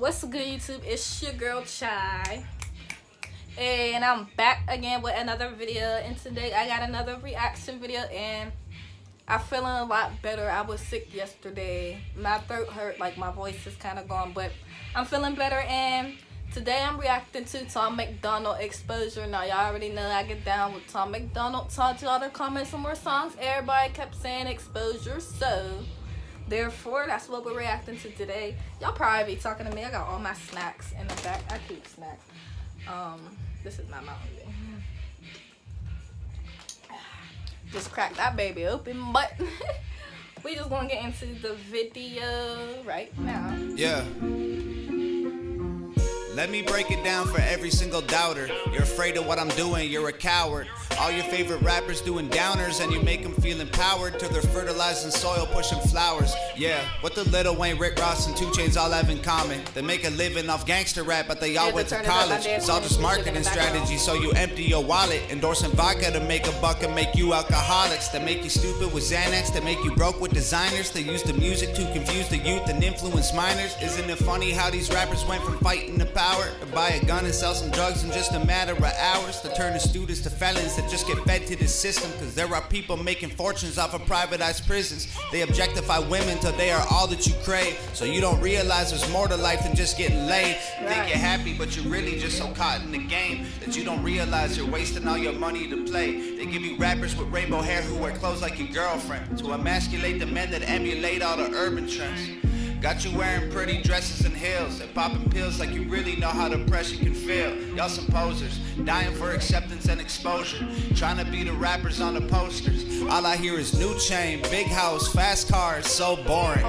YouTube? It's your girl Chy. And I'm back again with another video. And today I got another reaction video and I'm feeling a lot better. I was sick yesterday. My throat hurt, like my voice is kind of gone, but I'm feeling better. And today I'm reacting to Tom MacDonald Exposure. Now y'all already know I get down with Tom MacDonald. Told y'all to comment some more songs. Everybody kept saying Exposure, so therefore that's what we're reacting to today. Y'all probably be talking to me. I got all my snacks in the back. I keep snacks. Um this is my mountain just crack that baby open but we just gonna get into the video right now. Yeah. Let me break it down for every single doubter. You're afraid of what I'm doing, you're a coward. All your favorite rappers doing downers, and you make them feel empowered till they're fertilizing soil, pushing flowers. Yeah, what the Lil Wayne, Rick Ross, and 2 Chainz all have in common? They make a living off gangster rap, but they all yeah, went to college. It's all just marketing strategy, so you empty your wallet. Endorsing vodka to make a buck and make you alcoholics. That make you stupid with Xanax, that make you broke with designers. They use the music to confuse the youth and influence minors. Isn't it funny how these rappers went from fighting to power to buy a gun and sell some drugs in just a matter of hours? To turn the students to felons that just get fed to the system. Cause there are people making fortunes off of privatized prisons. They objectify women till they are all that you crave. So you don't realize there's more to life than just getting laid. Right. Think you're happy, but you're really just so caught in the game that you don't realize you're wasting all your money to play. They give you rappers with rainbow hair who wear clothes like your girlfriend to emasculate the men that emulate all the urban trends. Got you wearing pretty dresses and heels and popping pills like you really know how depression can feel. Y'all some posers, dying for acceptance and exposure. Trying to be the rappers on the posters. All I hear is new chain, big house, fast cars, so boring.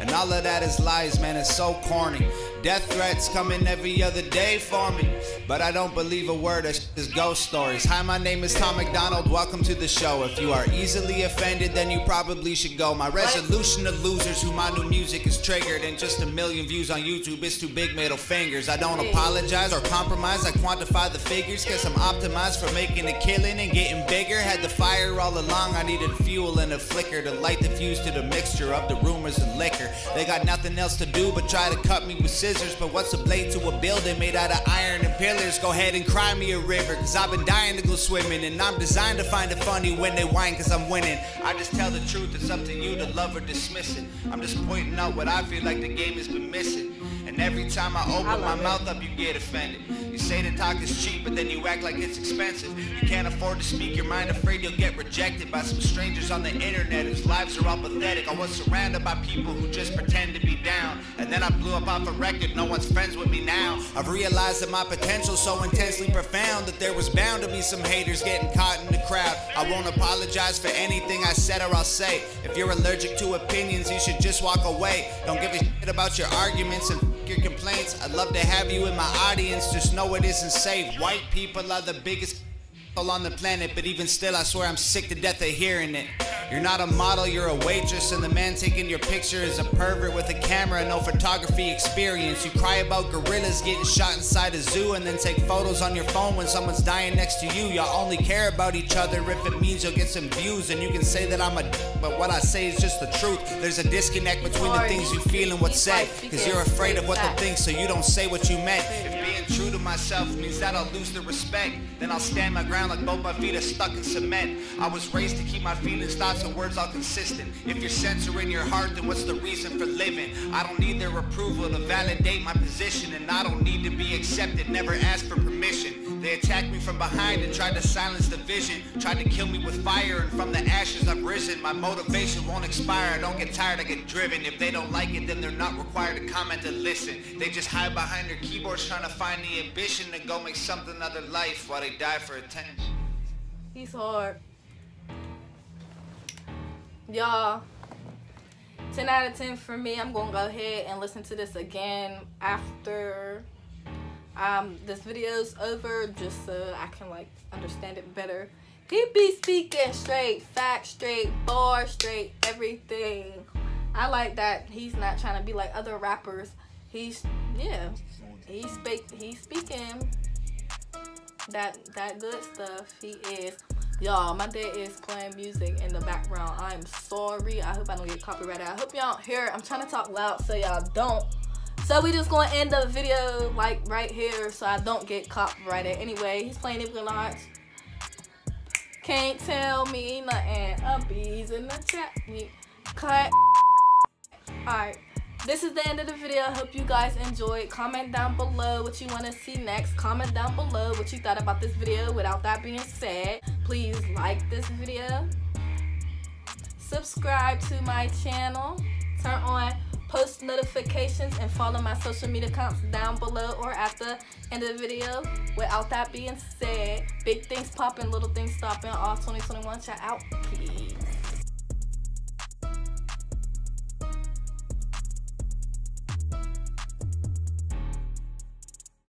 And all of that is lies, man, it's so corny. Death threats coming every other day for me. But I don't believe a word of is ghost stories. Hi, my name is Tom MacDonald. Welcome to the show. If you are easily offended, then you probably should go. My resolution of losers who my new music is triggered and just a million views on YouTube is too big middle fingers. I don't apologize or compromise. I quantify the figures cause I'm optimized for making a killing and getting bigger. Had the fire all along. I needed fuel and a flicker to light the fuse to the mixture of the rumors and liquor. They got nothing else to do but try to cut me with scissors scissors, but what's a blade to a building made out of iron and pillars? Go ahead and cry me a river, cause I've been dying to go swimming, and I'm designed to find it funny when they whine, cause I'm winning. I just tell the truth, it's up to you to love or dismiss it. I'm just pointing out what I feel like the game has been missing. And every time I open I my it. mouth up, you get offended. Say the talk is cheap, but then you act like it's expensive. You can't afford to speak your mind, afraid you'll get rejected by some strangers on the internet whose lives are all pathetic. I was surrounded by people who just pretend to be down. And then I blew up off a record, no one's friends with me now. I've realized that my potential's so intensely profound that there was bound to be some haters getting caught in the crowd. I won't apologize for anything I said or I'll say. If you're allergic to opinions, you should just walk away. Don't give a shit about your arguments and your complaints. I'd love to have you in my audience, just know it isn't safe. White people are the biggest on the planet, but even still, I swear I'm sick to death of hearing it. You're not a model, you're a waitress, and the man taking your picture is a pervert with a camera and no photography experience. You cry about gorillas getting shot inside a zoo and then take photos on your phone when someone's dying next to you. Y'all only care about each other if it means you'll get some views, and you can say that I'm a but what I say is just the truth. There's a disconnect between the things you feel and what's said, because you're afraid of what they think, so you don't say what you meant. If being true to myself means that I'll lose the respect, then I'll stand my ground like both my feet are stuck in cement. I was raised to keep my feelings, thoughts, and words all consistent. If you're censoring your heart, then what's the reason for living? I don't need their approval to validate my position, and I don't need to be accepted, never ask for permission. They attacked me from behind and tried to silence the vision, tried to kill me with fire, and from the ashes I've risen. My motivation won't expire, I don't get tired, I get driven. If they don't like it, then they're not required to comment and listen. They just hide behind their keyboards trying to find the ambition to go make something of their life while they die for attention. He's hard y'all 10 out of 10 for me. I'm gonna go ahead and listen to this again after um this video's over just so i can like understand it better. He be speaking straight facts straight bar straight everything. I like that he's not trying to be like other rappers. He's yeah he's speak he's speaking that that good stuff. He is Y'all, my dad is playing music in the background. I'm sorry. I hope I don't get copyrighted. I hope y'all hear it. I'm trying to talk loud so y'all don't. So we just gonna end the video like right here so I don't get copyrighted. Anyway, he's playing Nicki Minaj. Can't tell me nothing. A bees in the chat. Cut. Alright. This is the end of the video. I hope you guys enjoyed. Comment down below what you want to see next. Comment down below what you thought about this video. Without that being said, please like this video. Subscribe to my channel. Turn on post notifications and follow my social media accounts down below or at the end of the video. Without that being said, big things popping, little things stopping. All 2021, check out. Peace.